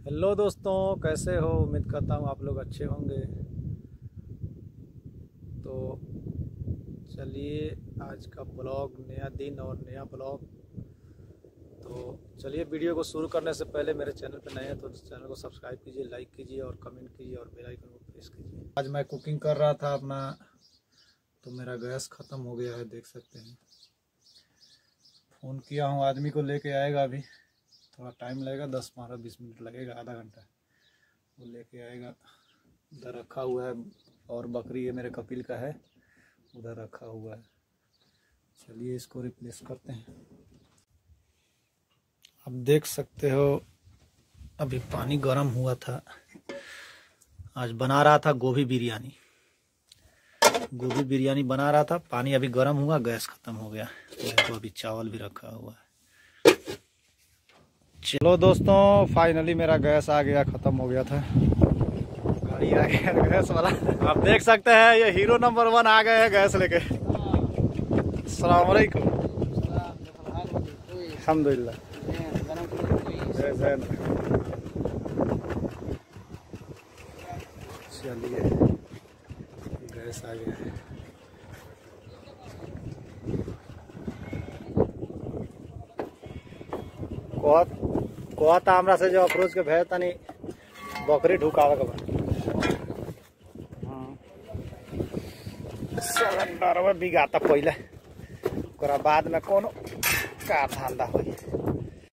Hello दोस्तों, कैसे हो? उम्मीद करता हूँ आप लोग अच्छे होंगे। तो चलिए, आज का ब्लॉग, नया दिन और नया ब्लॉग। तो चलिए, वीडियो को शुरू करने से पहले मेरे चैनल पर नए हैं तो चैनल को सब्सक्राइब कीजिए, लाइक कीजिए और कमेंट कीजिए और बेल आइकन को प्रेस कीजिए। आज मैं कुकिंग कर रहा था अपना तो मेरा गैस ख़त्म हो गया है, देख सकते हैं। फ़ोन किया हूँ, आदमी को लेके आएगा अभी। थोड़ा टाइम लगेगा, दस पंद्रह बीस मिनट लगेगा, आधा घंटा। वो लेके आएगा। उधर रखा हुआ है, और बकरी ये मेरे कपिल का है। उधर रखा हुआ है। चलिए इसको रिप्लेस करते हैं। अब देख सकते हो, अभी पानी गर्म हुआ था। आज बना रहा था गोभी बिरयानी। गोभी बिरयानी बना रहा था, पानी अभी गर्म हुआ, गैस खत्म हो गया। तो अभी चावल भी रखा हुआ है। चलो दोस्तों फाइनली मेरा गैस आ गया, ख़त्म हो गया था। गाड़ी आ गया गैस वाला। आप देख सकते हैं, ये हीरो नंबर वन आ गए हैं गैस लेके। अलैक्म अलहमदिल्ला चलिए गैस आ गया। है कहत हमरा से जो अप्रोच के भय तनी बकरी ढुकावे के बा सिलेंडर में बिगाता पहले। ओकरा बाद में कोनो का धंधा होई।